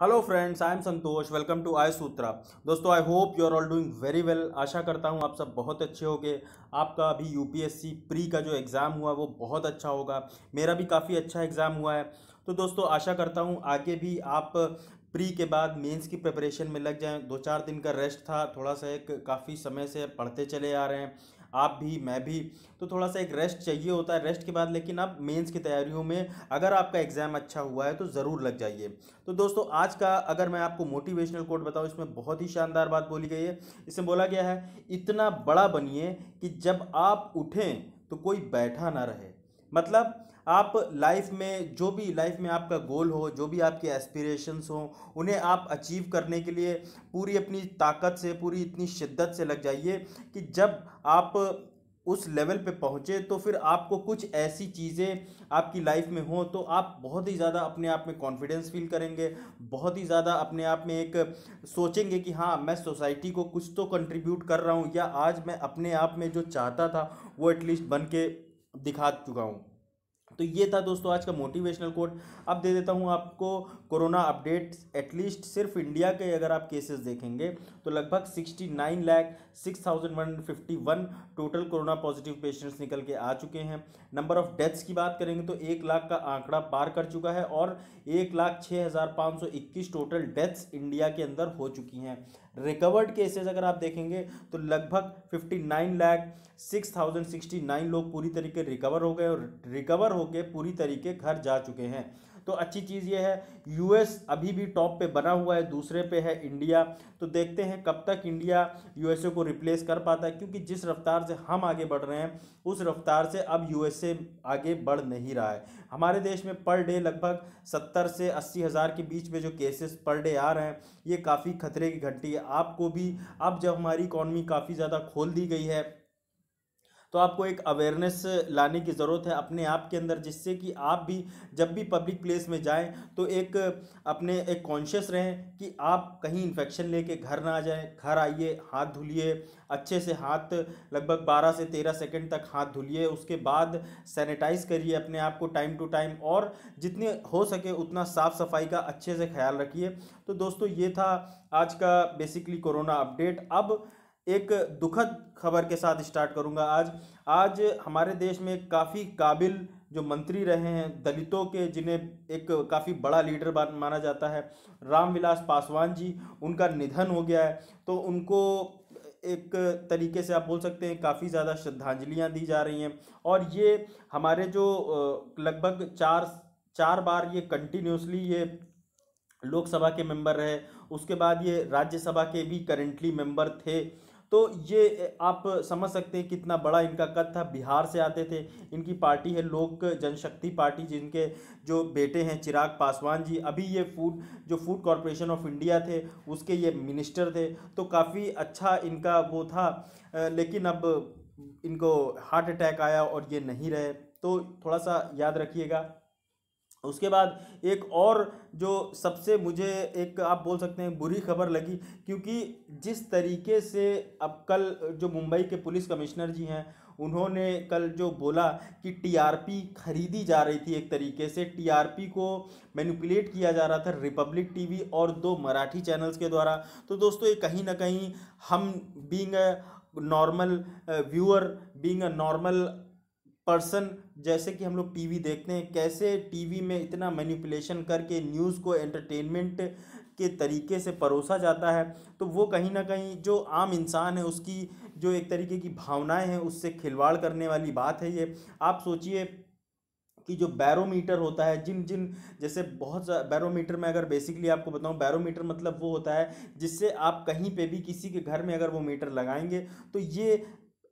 Hello friends I am Santosh welcome to I Sutra दोस्तों I hope you are all doing very well आशा करता हूँ आप सब बहुत अच्छे होंगे। आपका अभी यूपीएससी प्री का जो एग्ज़ाम हुआ, वो बहुत अच्छा होगा। मेरा भी काफ़ी अच्छा एग्ज़ाम हुआ है। तो दोस्तों, आशा करता हूँ आगे भी आप प्री के बाद मेंस की प्रिपरेशन में लग जाएँ। दो चार दिन का रेस्ट था, थोड़ा सा एक काफ़ी समय से पढ़ते चले आ रहे हैं। आप भी, मैं भी तो थोड़ा सा एक रेस्ट चाहिए होता है। रेस्ट के बाद लेकिन आप मेंस की तैयारियों में अगर आपका एग्ज़ाम अच्छा हुआ है तो ज़रूर लग जाइए। तो दोस्तों, आज का अगर मैं आपको मोटिवेशनल कोट बताऊँ, इसमें बहुत ही शानदार बात बोली गई है। इसमें बोला गया है, इतना बड़ा बनिए कि जब आप उठें तो कोई बैठा ना रहे। मतलब आप लाइफ में, जो भी लाइफ में आपका गोल हो, जो भी आपके एस्पिरेशंस हों, उन्हें आप अचीव करने के लिए पूरी अपनी ताकत से, पूरी इतनी शिद्दत से लग जाइए कि जब आप उस लेवल पे पहुँचे तो फिर आपको कुछ ऐसी चीज़ें आपकी लाइफ में हो तो आप बहुत ही ज़्यादा अपने आप में कॉन्फिडेंस फील करेंगे, बहुत ही ज़्यादा अपने आप में एक सोचेंगे कि हाँ मैं सोसाइटी को कुछ तो कंट्रीब्यूट कर रहा हूँ, या आज मैं अपने आप में जो चाहता था, वो एटलीस्ट बन के दिखा चुका हूँ। तो ये था दोस्तों आज का मोटिवेशनल कोड अब दे देता हूँ आपको कोरोना अपडेट एटलीस्ट सिर्फ़ इंडिया के अगर आप केसेस देखेंगे तो लगभग sixty nine lakh six thousand one fifty one total corona positive patients निकल के आ चुके हैं। नंबर ऑफ़ डेथ्स की बात करेंगे तो एक लाख का आंकड़ा पार कर चुका है और एक लाख छः हज़ार पाँच सौ इक्कीस टोटल डेथ्स इंडिया के अंदर हो चुकी हैं। रिकवर्ड केसेस अगर आप देखेंगे तो लगभग fifty nine lakh six thousand sixty nine लोग पूरी तरीके रिकवर हो गए और रिकवर होकर पूरी तरीके घर जा चुके हैं। तो अच्छी चीज़ ये है यूएस अभी भी टॉप पे बना हुआ है, दूसरे पे है इंडिया तो देखते हैं कब तक इंडिया यूएसए को रिप्लेस कर पाता है, क्योंकि जिस रफ्तार से हम आगे बढ़ रहे हैं, उस रफ्तार से अब यूएसए आगे बढ़ नहीं रहा है। हमारे देश में पर डे लगभग सत्तर से अस्सी हज़ार के बीच में जो केसेस पर डे आ रहे हैं, ये काफ़ी खतरे की घंटी है। आपको भी, अब जब हमारी इकॉनमी काफ़ी ज़्यादा खोल दी गई है तो आपको एक अवेयरनेस लाने की ज़रूरत है अपने आप के अंदर, जिससे कि आप भी जब भी पब्लिक प्लेस में जाएँ तो एक अपने एक कॉन्शियस रहें कि आप कहीं इन्फेक्शन लेके घर ना जाएँ। घर आइए, हाथ धुलिए, अच्छे से हाथ लगभग 12 से 13 सेकंड तक हाथ धुलिए। उसके बाद सैनिटाइज करिए अपने आप को टाइम टू टाइम और जितने हो सके उतना साफ़ सफ़ाई का अच्छे से ख्याल रखिए। तो दोस्तों, ये था आज का बेसिकली कोरोना अपडेट अब एक दुखद खबर के साथ स्टार्ट करूँगा आज। आज हमारे देश में काफ़ी काबिल जो मंत्री रहे हैं, दलितों के, जिन्हें एक काफ़ी बड़ा लीडर माना जाता है, रामविलास पासवान जी, उनका निधन हो गया है। तो उनको एक तरीके से आप बोल सकते हैं, काफ़ी ज़्यादा श्रद्धांजलियाँ दी जा रही हैं। और ये हमारे जो लगभग चार चार बार ये कंटिन्यूसली ये लोकसभा के मेंबर रहे, उसके बाद ये राज्यसभा के भी करेंटली मेंबर थे। तो ये आप समझ सकते हैं कितना बड़ा इनका कद था। बिहार से आते थे। इनकी पार्टी है लोक जनशक्ति पार्टी, जिनके जो बेटे हैं चिराग पासवान जी। अभी ये फ़ूड, जो फ़ूड कॉरपोरेशन ऑफ़ इंडिया थे, उसके ये मिनिस्टर थे। तो काफ़ी अच्छा इनका वो था। लेकिन अब इनको हार्ट अटैक आया और ये नहीं रहे। तो थोड़ा सा याद रखिएगा। उसके बाद एक और जो सबसे मुझे एक आप बोल सकते हैं बुरी खबर लगी, क्योंकि जिस तरीके से अब कल जो मुंबई के पुलिस कमिश्नर जी हैं, उन्होंने कल जो बोला कि टीआरपी खरीदी जा रही थी एक तरीके से, टीआरपी को मैनिपुलेट किया जा रहा था रिपब्लिक टीवी और दो मराठी चैनल्स के द्वारा। तो दोस्तों, ये कहीं ना कहीं हम being normal viewer being normal person जैसे कि हम लोग टीवी देखते हैं, कैसे टीवी में इतना मैनिपुलेशन करके न्यूज़ को एंटरटेनमेंट के तरीके से परोसा जाता है तो वो कहीं ना कहीं जो आम इंसान है, उसकी जो एक तरीके की भावनाएँ हैं, उससे खिलवाड़ करने वाली बात है ये। आप सोचिए कि जो बैरोमीटर होता है, जिन जिन, जैसे बहुत बैरोमीटर में अगर बेसिकली आपको बताऊँ बैरोमीटर मतलब वो होता है, जिससे आप कहीं पे भी किसी के घर में अगर वो मीटर लगाएँगे तो ये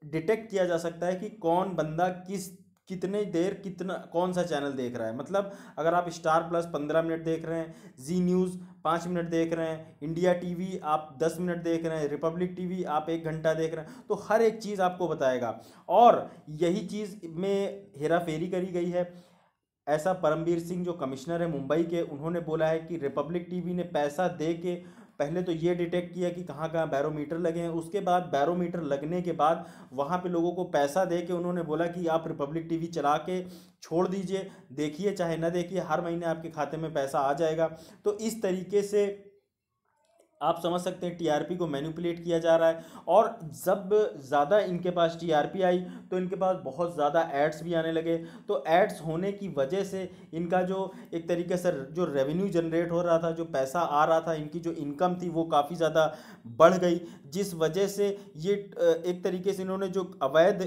डिटेक्ट किया जा सकता है कि कौन बंदा किस कितने देर कितना, कौन सा चैनल देख रहा है? मतलब अगर आप स्टार प्लस पंद्रह मिनट देख रहे हैं जी न्यूज़ पाँच मिनट देख रहे हैं इंडिया टीवी आप दस मिनट देख रहे हैं रिपब्लिक टीवी आप एक घंटा देख रहे हैं तो हर एक चीज़ आपको बताएगा। और यही चीज़ में हेरा फेरी करी गई है। ऐसा परमवीर सिंह जो कमिश्नर है मुंबई के, उन्होंने बोला है कि रिपब्लिक टीवी ने पैसा दे के पहले तो ये डिटेक्ट किया कि कहाँ कहाँ बैरोमीटर लगे हैं। उसके बाद बैरोमीटर लगने के बाद वहाँ पे लोगों को पैसा दे के उन्होंने बोला कि आप रिपब्लिक टीवी चला के छोड़ दीजिए। देखिए, चाहे ना देखिए, हर महीने आपके खाते में पैसा आ जाएगा। तो इस तरीके से आप समझ सकते हैं टीआरपी को मैनिपुलेट किया जा रहा है और जब ज़्यादा इनके पास टीआरपी आई तो इनके पास बहुत ज़्यादा एड्स भी आने लगे। तो एड्स होने की वजह से इनका जो एक तरीके से जो रेवेन्यू जनरेट हो रहा था, जो पैसा आ रहा था, इनकी जो इनकम थी, वो काफ़ी ज़्यादा बढ़ गई। जिस वजह से ये एक तरीके से इन्होंने जो अवैध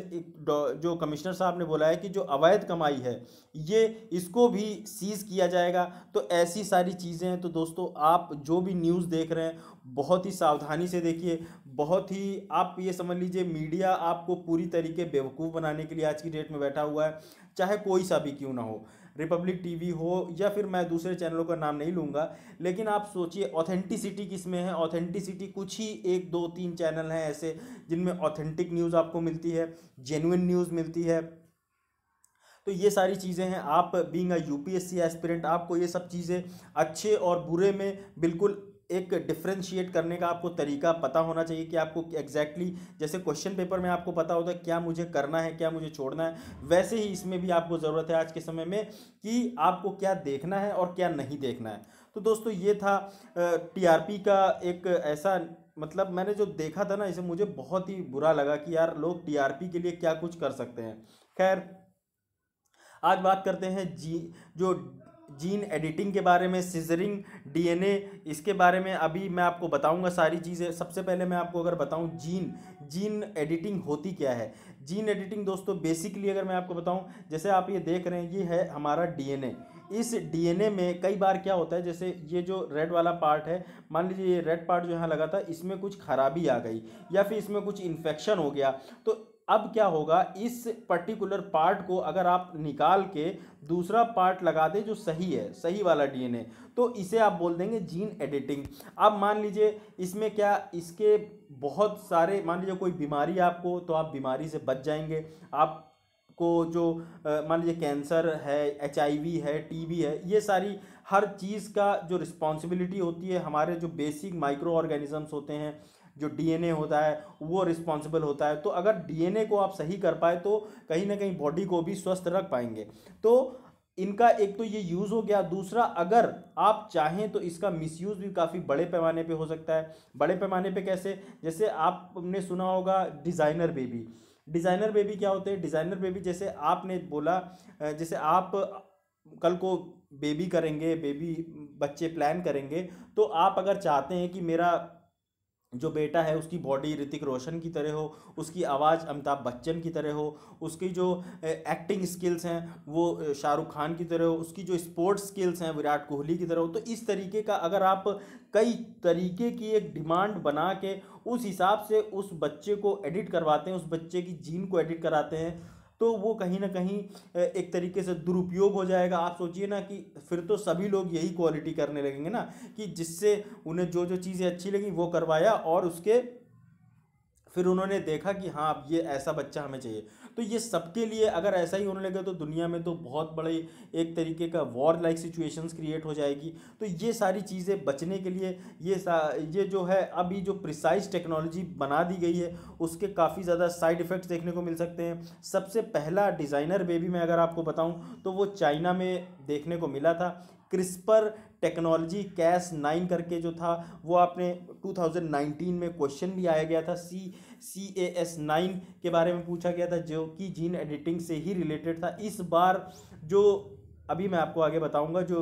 जो कमिश्नर साहब ने बोला है कि जो अवैध कमाई है, ये इसको भी सीज़ किया जाएगा। तो ऐसी सारी चीज़ें हैं। तो दोस्तों, आप जो भी न्यूज़ देख रहे हैं बहुत ही सावधानी से देखिए, बहुत ही आप ये समझ लीजिए मीडिया आपको पूरी तरीके बेवकूफ़ बनाने के लिए आज की डेट में बैठा हुआ है, चाहे कोई सा भी क्यों ना हो रिपब्लिक टीवी हो या फिर मैं दूसरे चैनलों का नाम नहीं लूँगा, लेकिन आप सोचिए ऑथेंटिसिटी किसमें है ऑथेंटिसिटी कुछ ही एक, दो, तीन चैनल हैं ऐसे जिनमें ऑथेंटिक न्यूज़ आपको मिलती है जेनुइन न्यूज़ मिलती है। तो ये सारी चीज़ें हैं, आप बींग अ यूपीएससी एस्पिरेंट आपको ये सब चीज़ें अच्छे और बुरे में बिल्कुल एक डिफ्रेंशिएट करने का आपको तरीका पता होना चाहिए कि आपको एग्जैक्टली exactly, जैसे क्वेश्चन पेपर में आपको पता होता है क्या मुझे करना है क्या मुझे छोड़ना है वैसे ही इसमें भी आपको ज़रूरत है आज के समय में कि आपको क्या देखना है और क्या नहीं देखना है। तो दोस्तों ये था टीआरपी का एक ऐसा मतलब मैंने जो देखा था ना इसे मुझे बहुत ही बुरा लगा कि यार लोग टीआरपी के लिए क्या कुछ कर सकते हैं। खैर आज बात करते हैं जी जो जीन एडिटिंग के बारे में सिजरिंग डीएनए इसके बारे में अभी मैं आपको बताऊँगा सारी चीज़ें। सबसे पहले मैं आपको अगर बताऊँ जीन जीन एडिटिंग होती क्या है? जीन एडिटिंग दोस्तों बेसिकली अगर मैं आपको बताऊँ, जैसे आप ये देख रहे हैं, ये है हमारा डीएनए इस डीएनए में कई बार क्या होता है, जैसे ये जो रेड वाला पार्ट है, मान लीजिए ये रेड पार्ट जो यहाँ लगा था, इसमें कुछ खराबी आ गई, या फिर इसमें कुछ इन्फेक्शन हो गया तो अब क्या होगा? इस पर्टिकुलर पार्ट को अगर आप निकाल के दूसरा पार्ट लगा दें जो सही है, सही वाला डीएनए तो इसे आप बोल देंगे जीन एडिटिंग अब मान लीजिए इसमें क्या इसके बहुत सारे, मान लीजिए कोई बीमारी आपको तो आप बीमारी से बच जाएँगे। आप को जो मान लीजिए कैंसर है एच है टीबी है, ये सारी हर चीज़ का जो रिस्पॉन्सिबिलिटी होती है, हमारे जो बेसिक माइक्रो ऑर्गेनिजम्स होते हैं जो डीएनए होता है, वो रिस्पॉन्सिबल होता है। तो अगर डीएनए को आप सही कर पाए तो कहीं ना कहीं बॉडी को भी स्वस्थ रख पाएँगे। तो इनका एक तो ये यूज़ हो गया। दूसरा, अगर आप चाहें तो इसका मिसयूज़ भी काफ़ी बड़े पैमाने पे हो सकता है। बड़े पैमाने पे कैसे? जैसे आपने सुना होगा डिज़ाइनर बेबी डिज़ाइनर बेबी क्या होते हैं? डिज़ाइनर बेबी जैसे आपने बोला जैसे आप कल को बेबी करेंगे बेबी बच्चे प्लान करेंगे तो आप अगर चाहते हैं कि मेरा जो बेटा है, उसकी बॉडी ऋतिक रोशन की तरह हो, उसकी आवाज़ अमिताभ बच्चन की तरह हो, उसकी जो एक्टिंग स्किल्स हैं, वो शाहरुख खान की तरह हो, उसकी जो स्पोर्ट्स स्किल्स हैं, विराट कोहली की तरह हो तो इस तरीके का अगर आप कई तरीके की एक डिमांड बना के उस हिसाब से उस बच्चे को एडिट करवाते हैं, उस बच्चे की जीन को एडिट कराते हैं तो वो कहीं ना कहीं एक तरीके से दुरुपयोग हो जाएगा। आप सोचिए ना कि फिर तो सभी लोग यही क्वालिटी करने लगेंगे ना कि जिससे उन्हें जो जो चीज़ें अच्छी लगी वो करवाया और उसके फिर उन्होंने देखा कि हाँ अब ये ऐसा बच्चा हमें चाहिए। तो ये सबके लिए अगर ऐसा ही होने लगे तो दुनिया में तो बहुत बड़े एक तरीके का वॉर लाइक सिचुएशंस क्रिएट हो जाएगी। तो ये सारी चीज़ें बचने के लिए ये ये जो है, अभी जो प्रिसाइज टेक्नोलॉजी बना दी गई है, उसके काफ़ी ज़्यादा साइड इफ़ेक्ट्स देखने को मिल सकते हैं। सबसे पहला डिज़ाइनर बेबी में अगर आपको बताऊँ तो वो चाइना में देखने को मिला था। क्रिस्पर टेक्नोलॉजी कैश नाइन करके जो था, वो आपने 2019 में क्वेश्चन भी आया गया था सी सी ए एस नाइन के बारे में पूछा गया था, जो कि जीन एडिटिंग से ही रिलेटेड था। इस बार जो अभी मैं आपको आगे बताऊँगा जो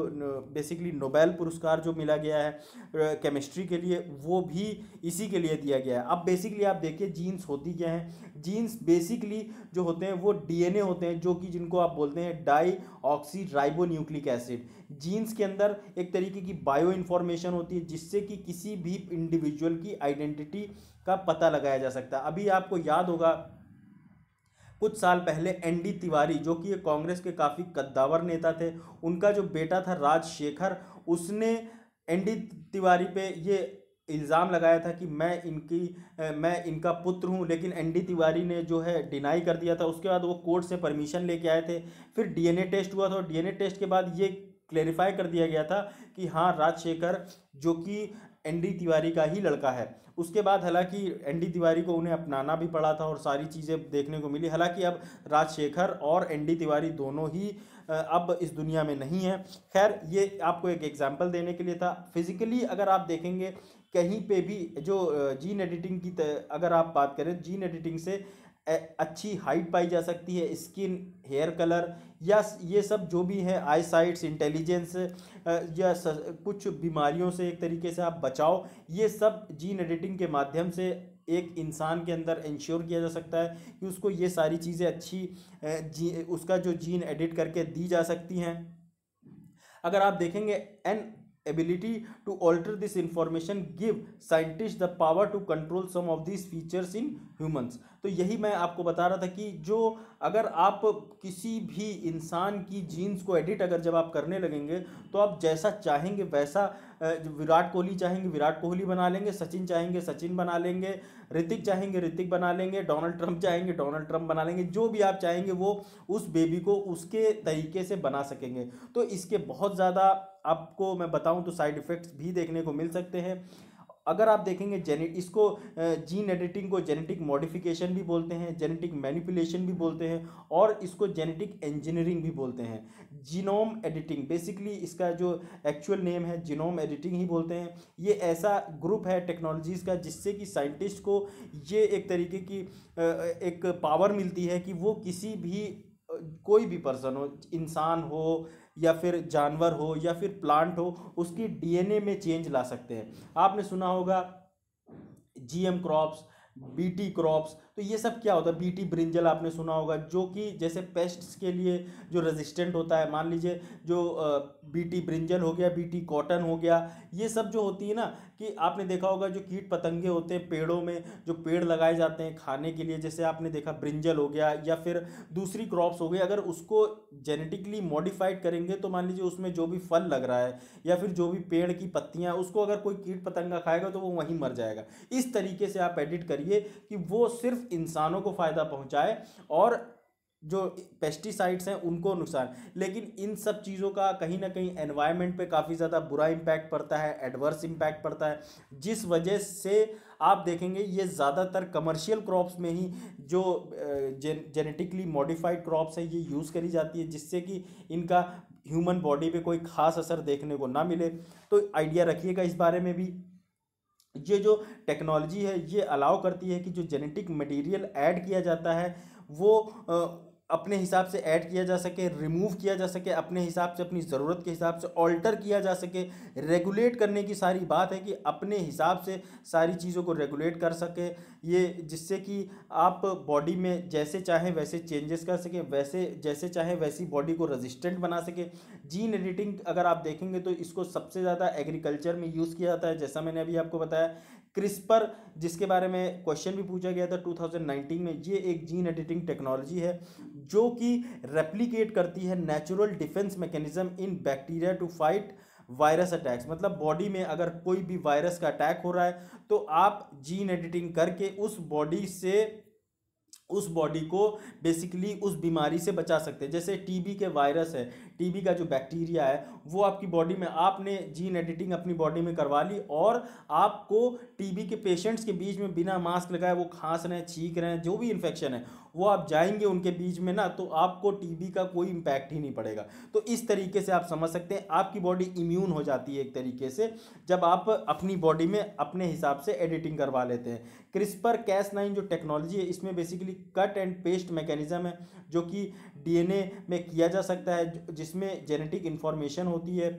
बेसिकली नोबेल पुरस्कार जो मिला गया है केमिस्ट्री के लिए, वो भी इसी के लिए दिया गया है। अब बेसिकली आप देखिए जीन्स होती क्या हैं? जीन्स बेसिकली जो होते हैं, वो डीएनए होते हैं, जो कि जिनको आप बोलते हैं deoxyribonucleic acid genes के अंदर एक तरीके की बायो इन्फॉर्मेशन होती है, जिससे कि किसी भी इंडिविजुअल की आइडेंटिटी का पता लगाया जा सकता है। अभी आपको याद होगा कुछ साल पहले एन डी तिवारी, जो कि ये कांग्रेस के काफ़ी कद्दावर नेता थे, उनका जो बेटा था राजशेखर उसने एन डी तिवारी पे ये इल्ज़ाम लगाया था कि मैं इनकी मैं इनका पुत्र हूँ, लेकिन एन डी तिवारी ने जो है डिनाई कर दिया था। उसके बाद वो कोर्ट से परमिशन लेके आए थे। फिर डीएनए टेस्ट हुआ था और डीएनए टेस्ट के बाद ये क्लेरिफाई कर दिया गया था कि हाँ राजशेखर जो कि एन डी तिवारी का ही लड़का है। उसके बाद हालाँकि एन डी तिवारी को उन्हें अपनाना भी पड़ा था और सारी चीज़ें देखने को मिली। हालाँकि अब राजशेखर और एन डी तिवारी दोनों ही अब इस दुनिया में नहीं है। खैर, ये आपको एक एग्जांपल देने के लिए था। फिजिकली अगर आप देखेंगे, कहीं पे भी जो जीन एडिटिंग की अगर आप बात करें जीन एडिटिंग से अच्छी हाइट पाई जा सकती है स्किन हेयर कलर या ये सब जो भी है आई साइट्स इंटेलिजेंस या कुछ बीमारियों से एक तरीके से आप बचाओ, ये सब जीन एडिटिंग के माध्यम से एक इंसान के अंदर इंश्योर किया जा सकता है कि उसको ये सारी चीज़ें अच्छी जी उसका जो जीन एडिट करके दी जा सकती हैं। अगर आप देखेंगे an ability to alter this information, give scientists the power to control some of these features in humans. तो यही मैं आपको बता रहा था कि जो अगर आप किसी भी इंसान की जीन्स को एडिट अगर जब आप करने लगेंगे तो आप जैसा चाहेंगे वैसा विराट कोहली चाहेंगे विराट कोहली बना लेंगे, सचिन चाहेंगे सचिन बना लेंगे, ऋतिक चाहेंगे ऋतिक बना लेंगे, डोनाल्ड ट्रंप चाहेंगे डोनाल्ड ट्रंप बना लेंगे, जो भी आप चाहेंगे वो उस बेबी को उसके तरीके से बना सकेंगे। तो इसके बहुत ज़्यादा आपको मैं बताऊँ तो साइड इफ़ेक्ट्स भी देखने को मिल सकते हैं। अगर आप देखेंगे जेने इसको जीन एडिटिंग को जेनेटिक मॉडिफिकेशन भी बोलते हैं जेनेटिक मैनिपुलेशन भी बोलते हैं और इसको जेनेटिक इंजीनियरिंग भी बोलते हैं। जीनोम एडिटिंग बेसिकली इसका जो एक्चुअल नेम है जीनोम एडिटिंग ही बोलते हैं। ये ऐसा ग्रुप है टेक्नोलॉजीज़ का जिससे कि साइंटिस्ट को ये एक तरीके की एक पावर मिलती है कि वो किसी भी कोई भी पर्सन हो, इंसान हो या फिर जानवर हो या फिर प्लांट हो, उसकी डीएनए में चेंज ला सकते हैं। आपने सुना होगा जीएम क्रॉप्स बीटी क्रॉप्स तो ये सब क्या होता है? बीटी ब्रिंजल आपने सुना होगा, जो कि जैसे पेस्ट्स के लिए जो रेजिस्टेंट होता है, मान लीजिए जो बीटी ब्रिंजल हो गया बीटी कॉटन हो गया, ये सब जो होती है ना कि आपने देखा होगा जो कीट पतंगे होते हैं पेड़ों में, जो पेड़ लगाए जाते हैं खाने के लिए, जैसे आपने देखा ब्रिंजल हो गया या फिर दूसरी क्रॉप्स हो गई, अगर उसको जेनेटिकली मॉडिफाइड करेंगे तो मान लीजिए उसमें जो भी फल लग रहा है या फिर जो भी पेड़ की पत्तियाँ, उसको अगर कोई कीट पतंगा खाएगा तो वो वहीं मर जाएगा। इस तरीके से आप एडिट करिए कि वो सिर्फ़ इंसानों को फ़ायदा पहुँचाए और जो पेस्टिसाइड्स हैं, उनको नुकसान। लेकिन इन सब चीज़ों का कहीं ना कहीं एनवायरनमेंट पे काफ़ी ज़्यादा बुरा इम्पैक्ट पड़ता है एडवर्स इम्पैक्ट पड़ता है, जिस वजह से आप देखेंगे, ये ज़्यादातर कमर्शियल क्रॉप्स में ही जो जेनेटिकली मॉडिफाइड क्रॉप्स हैं, ये यूज़ करी जाती है, जिससे कि इनका ह्यूमन बॉडी पे कोई ख़ास असर देखने को ना मिले। तो आइडिया रखिएगा इस बारे में भी। ये जो टेक्नोलॉजी है, ये अलाउ करती है कि जो जेनेटिक मटेरियल ऐड किया जाता है, वो अपने हिसाब से ऐड किया जा सके रिमूव किया जा सके, अपने हिसाब से, अपनी ज़रूरत के हिसाब से ऑल्टर किया जा सके। रेगुलेट करने की सारी बात है कि अपने हिसाब से सारी चीज़ों को रेगुलेट कर सके। ये जिससे कि आप बॉडी में जैसे चाहें वैसे चेंजेस कर सकें, वैसे, जैसे चाहें वैसी बॉडी को रजिस्टेंट बना सके। जीन एडिटिंग अगर आप देखेंगे तो इसको सबसे ज़्यादा एग्रीकल्चर में यूज़ किया जाता है, जैसा मैंने अभी आपको बताया। क्रिस्पर जिसके बारे में क्वेश्चन भी पूछा गया था 2019 में, ये एक जीन एडिटिंग टेक्नोलॉजी है, जो कि रेप्लिकेट करती है natural defence mechanism in bacteria to fight virus attacks मतलब बॉडी में अगर कोई भी वायरस का अटैक हो रहा है तो आप जीन एडिटिंग करके उस बॉडी से, उस बॉडी को बेसिकली उस बीमारी से बचा सकते हैं। जैसे टीबी के वायरस है टीबी का जो बैक्टीरिया है, वो आपकी बॉडी में, आपने जीन एडिटिंग अपनी बॉडी में करवा ली और आपको टीबी के पेशेंट्स के बीच में बिना मास्क लगाए वो खांस रहे हैं छींक रहे हैं, जो भी इन्फेक्शन है, वो आप जाएँगे उनके बीच में ना तो आपको टीबी का कोई इम्पैक्ट ही नहीं पड़ेगा। तो इस तरीके से आप समझ सकते हैं, आपकी बॉडी इम्यून हो जाती है एक तरीके से, जब आप अपनी बॉडी में अपने हिसाब से एडिटिंग करवा लेते हैं। क्रिस्पर कैस नाइन जो टेक्नोलॉजी है, इसमें basically cut and paste mechanism है, जो कि डीएनए में किया जा सकता है जिसमें जेनेटिक इन्फॉर्मेशन होती है।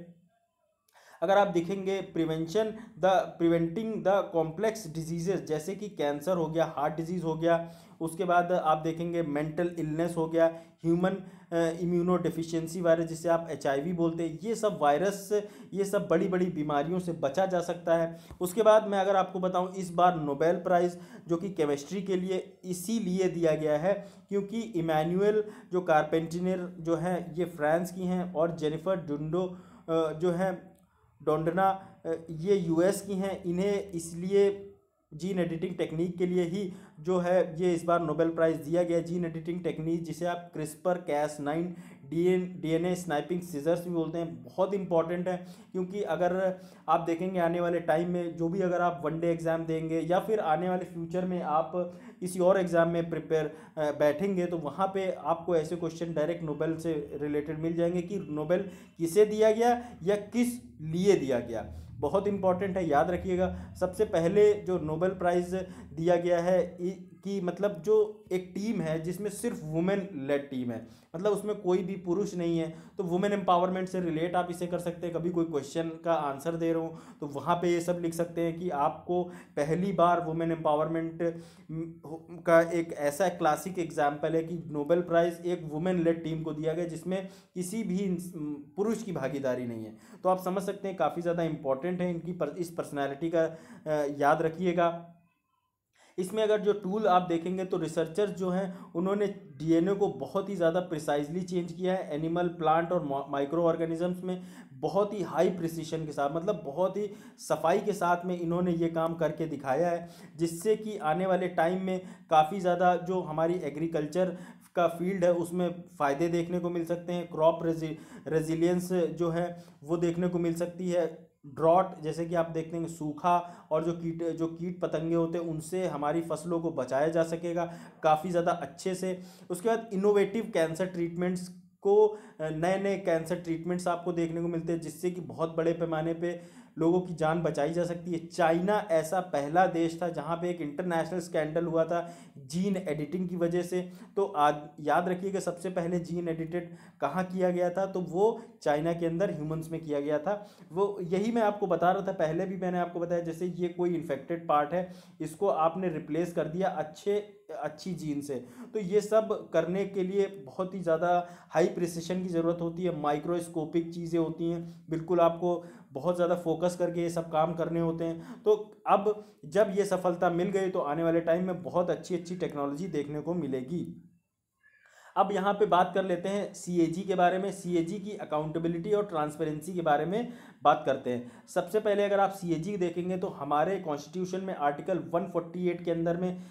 अगर आप देखेंगे prevention the preventing the complex diseases जैसे कि कैंसर हो गया हार्ट डिज़ीज़ हो गया, उसके बाद आप देखेंगे मेंटल इलनेस हो गया ह्यूमन इम्यूनो डिफिशियंसी वायरस, जिसे आप एचआईवी बोलते हैं, ये सब वायरस, ये सब बड़ी बड़ी बीमारियों से बचा जा सकता है। उसके बाद मैं अगर आपको बताऊँ, इस बार नोबेल प्राइज़ जो कि केमिस्ट्री के लिए इसीलिए दिया गया है, क्योंकि इमैनुअल जो कारपेंटिनर जो हैं, ये फ्रांस की हैं और जेनिफर डुंडो जो हैं, डोंडना ये यूएस की हैं। इन्हें इसलिए जीन एडिटिंग टेक्निक के लिए ही जो है ये इस बार नोबेल प्राइज़ दिया गया जीन एडिटिंग टेक्निक जिसे आप CRISPR Cas nine D N DNA snipping scissors भी बोलते हैं, बहुत इंपॉर्टेंट है। क्योंकि अगर आप देखेंगे आने वाले टाइम में जो भी अगर आप वनडे एग्ज़ाम देंगे या फिर आने वाले फ्यूचर में आप किसी और एग्ज़ाम में प्रिपेयर बैठेंगे तो वहाँ पे आपको ऐसे क्वेश्चन डायरेक्ट नोबेल से रिलेटेड मिल जाएँगे कि नोबेल किसे दिया गया या किस लिए दिया गया। बहुत इंपॉर्टेंट है याद रखिएगा। सबसे पहले जो नोबेल प्राइज़ दिया गया है कि मतलब जो एक टीम है जिसमें सिर्फ़ वुमेन लेड टीम है। मतलब उसमें कोई भी पुरुष नहीं है। तो वुमेन एम्पावरमेंट से रिलेट आप इसे कर सकते हैं। कभी कोई क्वेश्चन का आंसर दे रहा हूँ तो वहाँ पे ये सब लिख सकते हैं कि आपको पहली बार वुमेन एम्पावरमेंट का एक ऐसा क्लासिक एग्ज़ाम्पल है कि नोबेल प्राइज़ एक वुमेन लेड टीम को दिया गया जिसमें किसी भी पुरुष की भागीदारी नहीं है। तो आप समझ सकते हैं काफ़ी ज़्यादा इंपॉर्टेंट है इनकी पर, इस पर्सनैलिटी का याद रखिएगा। इसमें अगर जो टूल आप देखेंगे तो रिसर्चर्स जो हैं, उन्होंने डीएनए को बहुत ही ज़्यादा प्रिसाइजली चेंज किया है। एनिमल प्लांट और माइक्रो ऑर्गेनिजम्स में बहुत ही हाई प्रिसीशन के साथ मतलब बहुत ही सफ़ाई के साथ में इन्होंने ये काम करके दिखाया है, जिससे कि आने वाले टाइम में काफ़ी ज़्यादा जो हमारी एग्रीकल्चर का फ़ील्ड है, उसमें फ़ायदे देखने को मिल सकते हैं क्रॉप रेजिलियंस जो है, वो देखने को मिल सकती है। ड्रॉट जैसे कि आप देखते हैं, सूखा और जो कीट जो कीट पतंगे होते हैं, उनसे हमारी फ़सलों को बचाया जा सकेगा, काफ़ी ज़्यादा अच्छे से। उसके बाद इनोवेटिव कैंसर ट्रीटमेंट्स को नए नए कैंसर ट्रीटमेंट्स आपको देखने को मिलते हैं, जिससे कि बहुत बड़े पैमाने पे लोगों की जान बचाई जा सकती है। चाइना ऐसा पहला देश था जहाँ पे एक इंटरनेशनल स्कैंडल हुआ था जीन एडिटिंग की वजह से। तो आज याद रखिएगा, सबसे पहले जीन एडिटेड कहाँ किया गया था? तो वो चाइना के अंदर ह्यूमंस में किया गया था। वो यही मैं आपको बता रहा था, पहले भी मैंने आपको बताया, जैसे ये कोई इन्फेक्टेड पार्ट है, इसको आपने रिप्लेस कर दिया अच्छे, अच्छी जीन से। तो ये सब करने के लिए बहुत ही ज़्यादा हाई प्रिसिशन की ज़रूरत होती है माइक्रोस्कोपिक चीज़ें होती हैं। बिल्कुल आपको बहुत ज़्यादा फोकस करके ये सब काम करने होते हैं। तो अब जब ये सफलता मिल गई तो आने वाले टाइम में बहुत अच्छी अच्छी टेक्नोलॉजी देखने को मिलेगी। अब यहाँ पे बात कर लेते हैं CAG के बारे में। CAG की अकाउंटेबिलिटी और ट्रांसपेरेंसी के बारे में बात करते हैं। सबसे पहले अगर आप CAG देखेंगे तो हमारे कॉन्स्टिट्यूशन में आर्टिकल 148 के अंदर में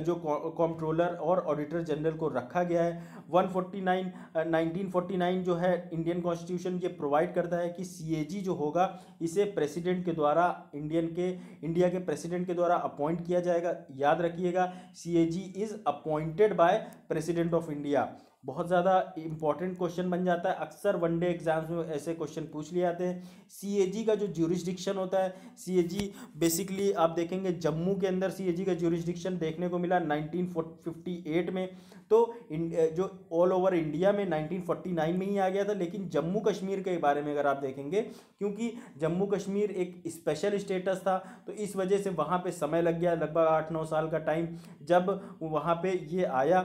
जो कॉम्प्ट्रोलर और ऑडिटर जनरल को रखा गया है। 149 1949 जो है इंडियन कॉन्स्टिट्यूशन ये प्रोवाइड करता है कि सीएजी जो होगा, इसे प्रेसिडेंट के द्वारा इंडियन के इंडिया के प्रेसिडेंट के द्वारा अपॉइंट किया जाएगा। याद रखिएगा CAG is appointed by president of India बहुत ज़्यादा इंपॉर्टेंट क्वेश्चन बन जाता है। अक्सर वनडे एग्ज़ाम्स में ऐसे क्वेश्चन पूछ लिए जाते हैं। सीएजी का जो ज्यूरिस्डिक्शन होता है सीएजी बेसिकली आप देखेंगे जम्मू के अंदर सीएजी का ज्यूरिस्डिक्शन देखने को मिला 1958 में। तो जो ऑल ओवर इंडिया में 1949 में ही आ गया था, लेकिन जम्मू कश्मीर के बारे में अगर आप देखेंगे, क्योंकि जम्मू कश्मीर एक स्पेशल स्टेटस था तो इस वजह से वहाँ पे समय लग गया, लगभग आठ नौ साल का टाइम जब वहाँ पे ये आया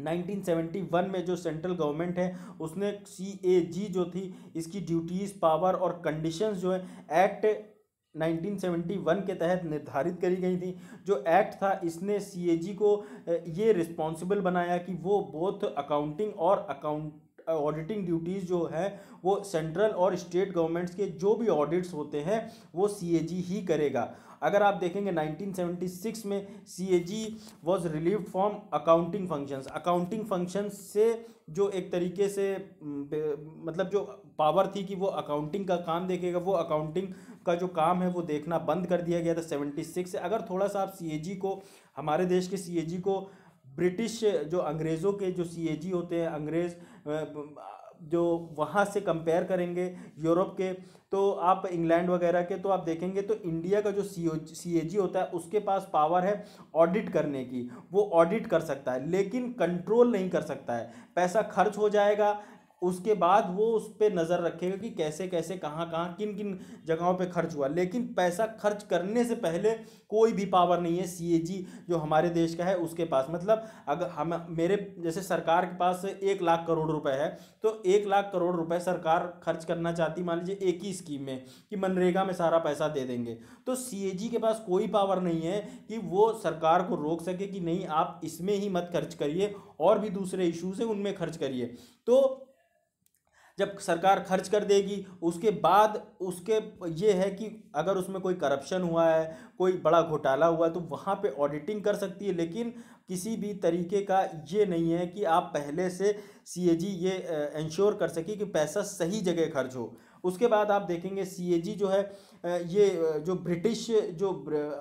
1971 में जो सेंट्रल गवर्नमेंट है, उसने CAG जो थी, इसकी ड्यूटीज़, पावर और कंडीशंस जो है, एक्ट 1971 के तहत निर्धारित करी गई थी। जो एक्ट था, इसने CAG को ये रिस्पॉन्सिबल बनाया कि वो बोथ अकाउंटिंग और अकाउंट, ऑडिटिंग ड्यूटीज़ जो है, वो सेंट्रल और स्टेट गवर्नमेंट्स के जो भी ऑडिट्स होते हैं, वो CAG ही करेगा। अगर आप देखेंगे 1976 में C A G was relieve from accounting functions accounting functions से जो एक तरीके से मतलब जो पावर थी कि वो अकाउंटिंग का काम देखेगा, वो अकाउंटिंग का जो काम है वो देखना बंद कर दिया गया था सेवेंटी सिक्स से। अगर थोड़ा सा आप सी ए जी को, हमारे देश के सी ए जी को, ब्रिटिश जो अंग्रेज़ों के जो सी ए जी होते हैं, अंग्रेज़ जो वहाँ से कंपेयर करेंगे, यूरोप के तो आप इंग्लैंड वगैरह के तो आप देखेंगे तो इंडिया का जो सी ए जी होता है, उसके पास पावर है ऑडिट करने की। वो ऑडिट कर सकता है, लेकिन कंट्रोल नहीं कर सकता है। पैसा खर्च हो जाएगा उसके बाद वो उस पर नज़र रखेगा कि कैसे कैसे, कहाँ कहाँ किन किन जगहों पे खर्च हुआ। लेकिन पैसा खर्च करने से पहले कोई भी पावर नहीं है सीएजी जो हमारे देश का है, उसके पास। मतलब अगर हम, मेरे, जैसे सरकार के पास एक लाख करोड़ रुपए है तो एक लाख करोड़ रुपए सरकार खर्च करना चाहती, मान लीजिए, एक ही स्कीम में कि मनरेगा में सारा पैसा दे देंगे। तो CAG के पास कोई पावर नहीं है कि वो सरकार को रोक सके कि नहीं, आप इसमें ही मत खर्च करिए, और भी दूसरे इशूज़ हैं, उनमें खर्च करिए। तो जब सरकार खर्च कर देगी, उसके बाद उसके ये है कि अगर उसमें कोई करप्शन हुआ है, कोई बड़ा घोटाला हुआ है तो वहाँ पे ऑडिटिंग कर सकती है। लेकिन किसी भी तरीके का ये नहीं है कि आप पहले से सीएजी ये इंश्योर कर सके कि पैसा सही जगह खर्च हो। उसके बाद आप देखेंगे सीएजी जो है ये जो ब्रिटिश, जो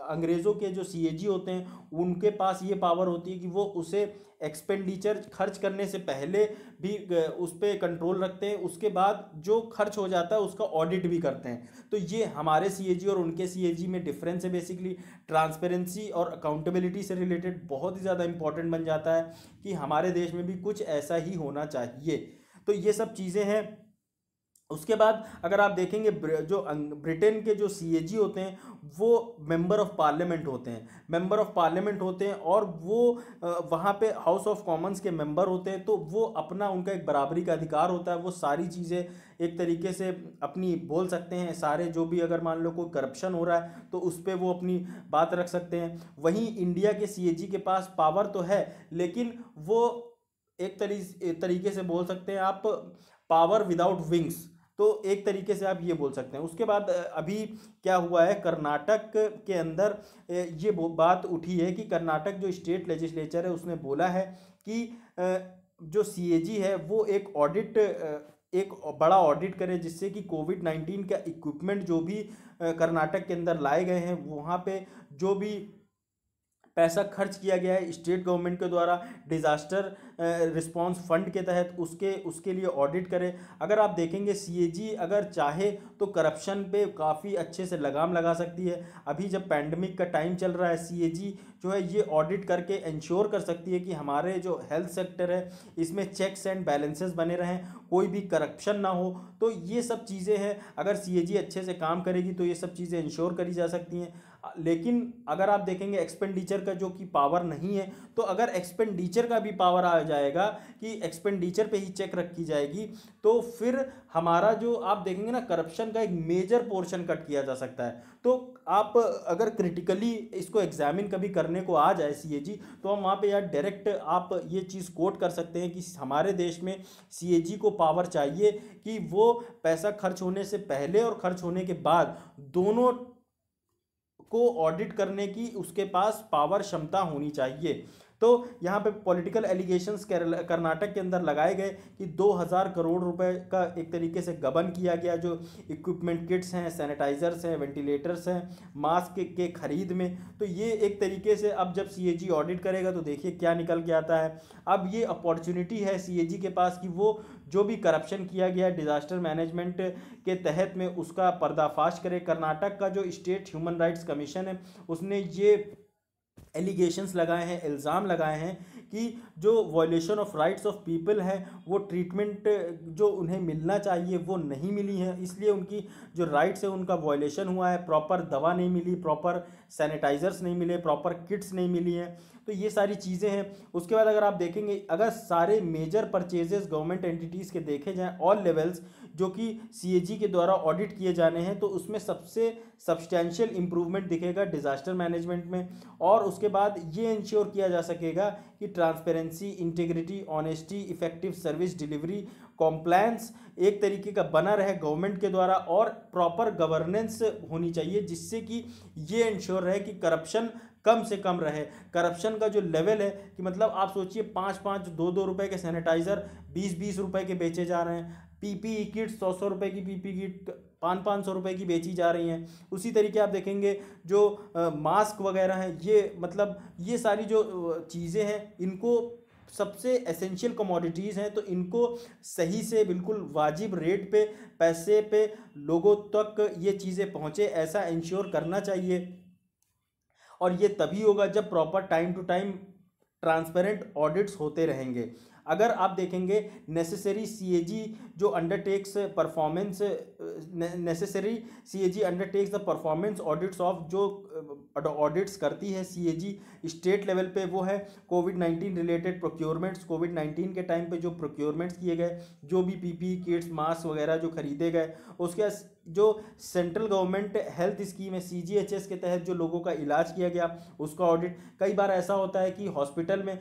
अंग्रेज़ों के जो सीएजी होते हैं, उनके पास ये पावर होती है कि वो उसे एक्सपेंडिचर खर्च करने से पहले भी उस पर कंट्रोल रखते हैं। उसके बाद जो खर्च हो जाता है, उसका ऑडिट भी करते हैं। तो ये हमारे सीएजी और उनके सीएजी में डिफरेंस है बेसिकली ट्रांसपेरेंसी और अकाउंटेबिलिटी से रिलेटेड बहुत ही ज़्यादा इंपॉर्टेंट बन जाता है कि हमारे देश में भी कुछ ऐसा ही होना चाहिए। तो ये सब चीज़ें हैं। उसके बाद अगर आप देखेंगे जो ब्रिटेन के जो सीएजी होते हैं, वो मेंबर ऑफ़ पार्लियामेंट होते हैं। मेंबर ऑफ़ पार्लियामेंट होते हैं और वो वहाँ पे हाउस ऑफ़ कॉमन्स के मेंबर होते हैं तो वो अपना उनका एक बराबरी का अधिकार होता है। वो सारी चीज़ें एक तरीके से अपनी बोल सकते हैं। सारे जो भी अगर मान लो कोई करप्शन हो रहा है तो उस पर वो अपनी बात रख सकते हैं। वहीं इंडिया के सीएजी के पास पावर तो है, लेकिन वो एक तरीके से बोल सकते हैं आप पावर विदाउट विंग्स तो एक तरीके से आप ये बोल सकते हैं। उसके बाद अभी क्या हुआ है, कर्नाटक के अंदर ये बात उठी है कि कर्नाटक जो स्टेट लेजिस्लेचर है, उसने बोला है कि जो सीएजी है, वो एक ऑडिट एक बड़ा ऑडिट करे जिससे कि कोविड नाइन्टीन का इक्विपमेंट जो भी कर्नाटक के अंदर लाए गए हैं, वहाँ पे जो भी पैसा खर्च किया गया है, स्टेट गवर्नमेंट के द्वारा, डिज़ास्टर रिस्पांस फंड के तहत उसके उसके लिए ऑडिट करें। अगर आप देखेंगे सीएजी अगर चाहे तो करप्शन पे काफ़ी अच्छे से लगाम लगा सकती है। अभी जब पैंडमिक का टाइम चल रहा है सीएजी जो है ये ऑडिट करके इंश्योर कर सकती है कि हमारे जो हेल्थ सेक्टर है, इसमें चेक्स एंड बैलेंसेस बने रहें, कोई भी करप्शन ना हो। तो ये सब चीज़ें हैं। अगर सीएजी अच्छे से काम करेगी तो ये सब चीज़ें इंश्योर करी जा सकती हैं। लेकिन अगर आप देखेंगे एक्सपेंडिचर का जो कि पावर नहीं है तो अगर एक्सपेंडिचर का भी पावर आ जाएगा कि एक्सपेंडिचर पे ही चेक रखी जाएगी तो फिर हमारा जो आप देखेंगे ना करप्शन का एक मेजर पोर्शन कट किया जा सकता है। तो आप अगर क्रिटिकली इसको एग्जामिन कभी करने को आ जाए सी तो हम वहाँ पे यार डायरेक्ट आप ये चीज़ कोट कर सकते हैं कि हमारे देश में सीएजी को पावर चाहिए कि वो पैसा खर्च होने से पहले और खर्च होने के बाद दोनों को ऑडिट करने की उसके पास पावर क्षमता होनी चाहिए। तो यहाँ पे पॉलिटिकल एलिगेशंस कर्नाटक के अंदर लगाए गए कि 2000 करोड़ रुपए का एक तरीके से गबन किया गया जो इक्विपमेंट किट्स हैं सैनिटाइजर्स हैं वेंटिलेटर्स हैं मास्क के खरीद में। तो ये एक तरीके से अब जब सीएजी ऑडिट करेगा तो देखिए क्या निकल के आता है। अब ये अपॉर्चुनिटी है सीएजी के पास कि वो जो भी करप्शन किया गया डिज़ास्टर मैनेजमेंट के तहत में उसका पर्दाफाश करे। कर्नाटक का जो स्टेट ह्यूमन राइट्स कमीशन है, उसने ये एलिगेशंस लगाए हैं, इल्ज़ाम लगाए हैं कि जो violation of rights of people है, वो ट्रीटमेंट जो उन्हें मिलना चाहिए, वो नहीं मिली है। इसलिए उनकी जो राइट्स है, उनका वॉयलेशन हुआ है। प्रॉपर दवा नहीं मिली प्रॉपर सैनिटाइज़र्स नहीं मिले प्रॉपर किट्स नहीं मिली हैं। तो ये सारी चीज़ें हैं। उसके बाद अगर आप देखेंगे, अगर सारे मेजर परचेजेस गवर्नमेंट एंटिटीज़ के देखे जाएँ ऑल लेवल्स जो कि सीएजी के द्वारा ऑडिट किए जाने हैं तो उसमें सबसे सब्सटैंशियल इम्प्रूवमेंट दिखेगा डिज़ास्टर मैनेजमेंट में और उसके बाद ये इंश्योर किया जा सकेगा कि transparency integrity honesty effective service delivery compliance एक तरीके का बना रहे गवर्नमेंट के द्वारा और प्रॉपर गवर्नेंस होनी चाहिए, जिससे कि ये इंश्योर रहे कि करप्शन कम से कम रहे। करप्शन का जो लेवल है कि मतलब आप सोचिए पाँच पाँच दो दो रुपए के सैनिटाइज़र बीस बीस रुपए के बेचे जा रहे हैं। पीपीई किट सौ सौ रुपए की पीपी किट पाँच पाँच सौ रुपये की बेची जा रही हैं। उसी तरीके आप देखेंगे जो आ, मास्क वगैरह हैं ये मतलब ये सारी जो चीज़ें हैं इनको सबसे एसेंशियल कमोडिटीज़ हैं तो इनको सही से बिल्कुल वाजिब रेट पे पैसे पे लोगों तक ये चीज़ें पहुँचे ऐसा इंश्योर करना चाहिए। और ये तभी होगा जब proper time to time transparent audits होते रहेंगे। अगर आप देखेंगे नेसेसरी सीएजी जो undertakes performance necessary CAG undertakes the performance audits of जो ऑडिट्स करती है सीएजी स्टेट लेवल पे वो है covid nineteen related procurements covid nineteen के टाइम पे जो प्रोक्योरमेंट्स किए गए, जो भी पीपी किट्स मास्क वगैरह जो खरीदे गए, उसके जो सेंट्रल गवर्नमेंट हेल्थ स्कीम है सीजीएचएस के तहत जो लोगों का इलाज किया गया, उसका ऑडिट कई बार ऐसा होता है कि हॉस्पिटल में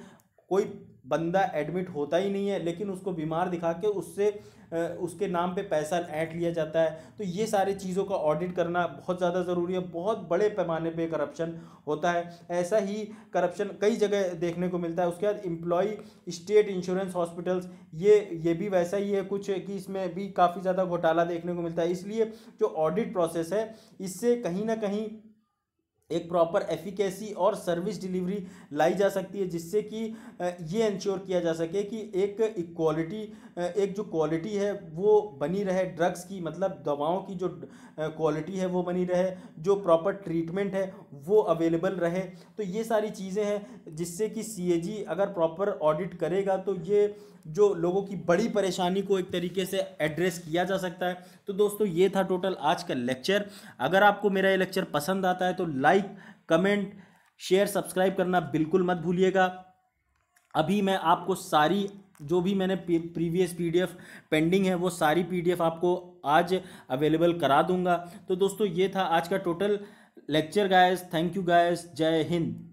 कोई बंदा एडमिट होता ही नहीं है, लेकिन उसको बीमार दिखा के उससे उसके नाम पे पैसा ऐंठ लिया जाता है। तो ये सारी चीज़ों का ऑडिट करना बहुत ज़्यादा ज़रूरी है। बहुत बड़े पैमाने पे करप्शन होता है। ऐसा ही करप्शन कई जगह देखने को मिलता है। उसके बाद एम्प्लॉय स्टेट इंश्योरेंस हॉस्पिटल्स ये ये भी वैसा ही है कुछ कि इसमें भी काफ़ी ज़्यादा घोटाला देखने को मिलता है। इसलिए जो ऑडिट प्रोसेस है, इससे कहीं ना कहीं एक प्रॉपर एफिकेसी और सर्विस डिलीवरी लाई जा सकती है, जिससे कि ये इंश्योर किया जा सके कि एक इक्वालिटी एक जो क्वालिटी है, वो बनी रहे ड्रग्स की मतलब दवाओं की जो क्वालिटी है, वो बनी रहे, जो प्रॉपर ट्रीटमेंट है, वो अवेलेबल रहे। तो ये सारी चीज़ें हैं, जिससे कि सीएजी अगर प्रॉपर ऑडिट करेगा तो ये जो लोगों की बड़ी परेशानी को एक तरीके से एड्रेस किया जा सकता है। तो दोस्तों, ये था टोटल आज का लेक्चर अगर आपको मेरा ये लेक्चर पसंद आता है तो लाइक कमेंट शेयर सब्सक्राइब करना बिल्कुल मत भूलिएगा। अभी मैं आपको सारी, जो भी मैंने प्रीवियस पीडीएफ पेंडिंग है, वो सारी पीडीएफ आपको आज अवेलेबल करा दूँगा। तो दोस्तों, ये था आज का total lecture guys thank you guys जय हिंद.